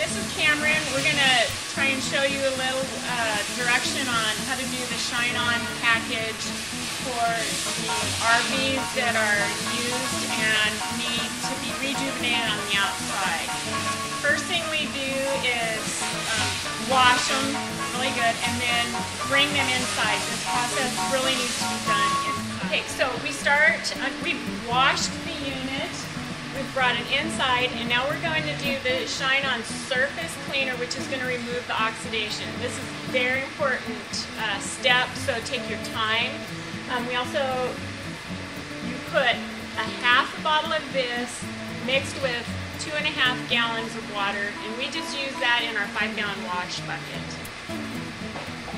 this is Cameron. We're going to try and show you a little uh, direction on how to do the Shine On package for the RVs that are used and need to be rejuvenated on the outside. First thing we do is um, wash them really good and then bring them inside. This process really needs to be done inside. Okay, so we start, uh, we've washed We've brought it inside and now we're going to do the Shine On Surface Cleaner which is going to remove the oxidation. This is a very important uh, step so take your time. Um, we also, you put a half a bottle of this mixed with two and a half gallons of water and we just use that in our five gallon wash bucket.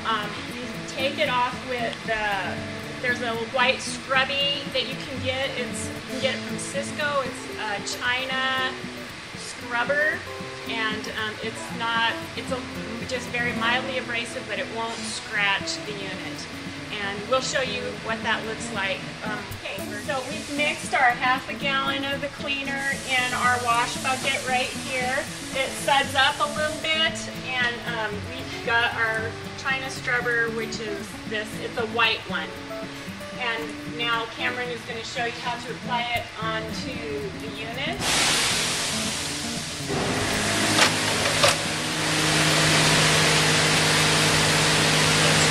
Um, you take it off with the there's a white scrubby that you can get. It's you can get it from Cisco. It's China scrubber, and um, it's not. It's a, just very mildly abrasive, but it won't scratch the unit. And we'll show you what that looks like. Um, okay, so we've mixed our half a gallon of the cleaner in our wash bucket right here. It suds up a little bit, and um, we've got our China scrubber, which is this. It's a white one. And now Cameron is going to show you how to apply it onto the unit.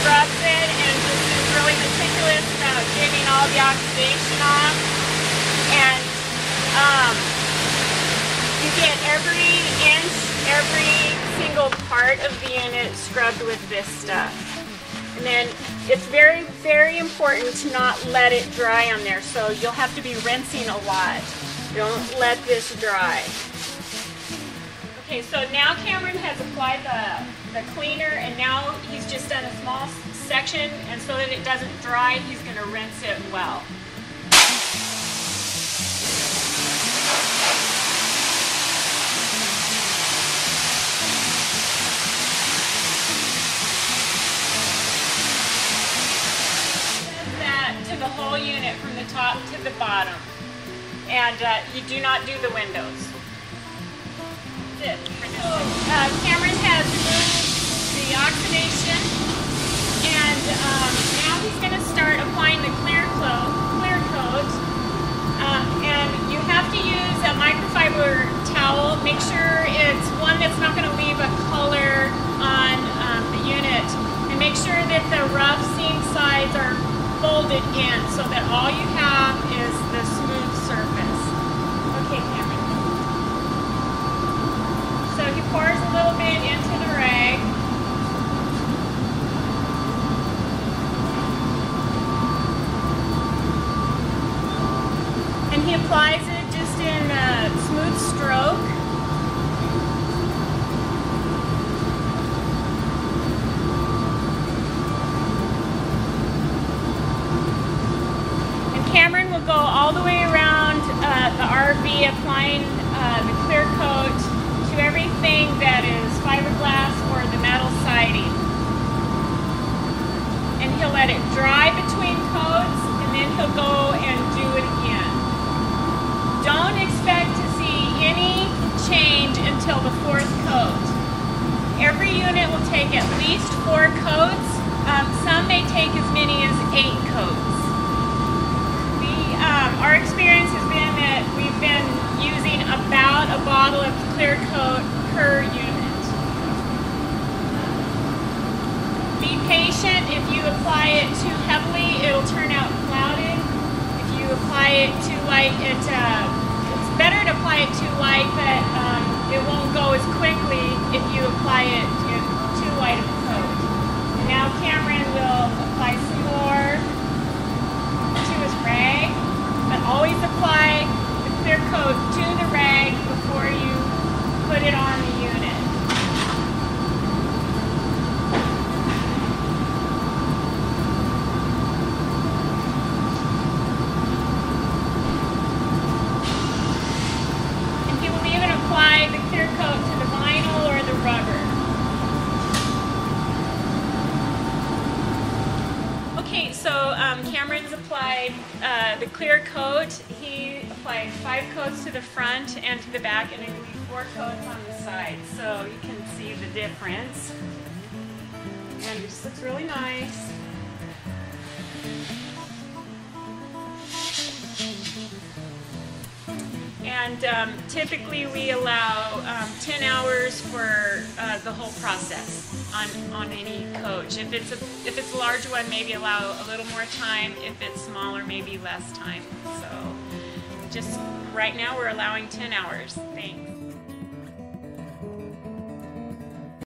Scrubs it and just is really meticulous about getting all the oxidation off. And um, you get every inch, every single part of the unit scrubbed with this stuff. And then it's very, very important to not let it dry on there. So you'll have to be rinsing a lot. Don't let this dry. Okay, so now Cameron has applied the, the cleaner and now he's just done a small section and so that it doesn't dry, he's going to rinse it well. The bottom. And uh, you do not do the windows. That's it. Uh, Cameron has removed the oxidation and um, now he's going to start applying the clear coat. Clear coat. Uh, and you have to use a microfiber towel. Make sure it's one that's not going to leave a color on um, the unit. And make sure that the rough seam sides are folded in so that all you have is the smooth surface. Okay, Cameron. So he pours a little bit into the rag. It just in a smooth stroke. And Cameron will go all the way around uh, the RV, applying uh, the clear coat to everything that is fiberglass or the metal siding. And he'll let it dry between coats, and then he'll go and do it again. Don't expect to see any change until the fourth coat. Every unit will take at four coats. Um, some may take as many as eight coats um, our experience has been that we've been using about a bottle of clear coat per unit. Be patient. If you apply it too heavily, it'll turn out clouded. If you apply it too light, it, uh, it's better to apply it too light, but um, it won't go as quickly if you apply it too light of a coat. And now Cameron will apply some more to his rag but always apply the clear coat to the rag before you put it on the unit. And he will even apply the clear coat to the vinyl or the rubber. Okay, so um, Cameron's applied uh, the clear coat. He applied five coats to the front and to the back, and then we four coats on the side, so you can see the difference. And it just looks really nice. And um, typically we allow um, 10 hours for uh, the whole process on, on any coach. If it's, a, if it's a large one, maybe allow a little more time. If it's smaller, maybe less time. So just right now we're allowing 10 hours. Thanks.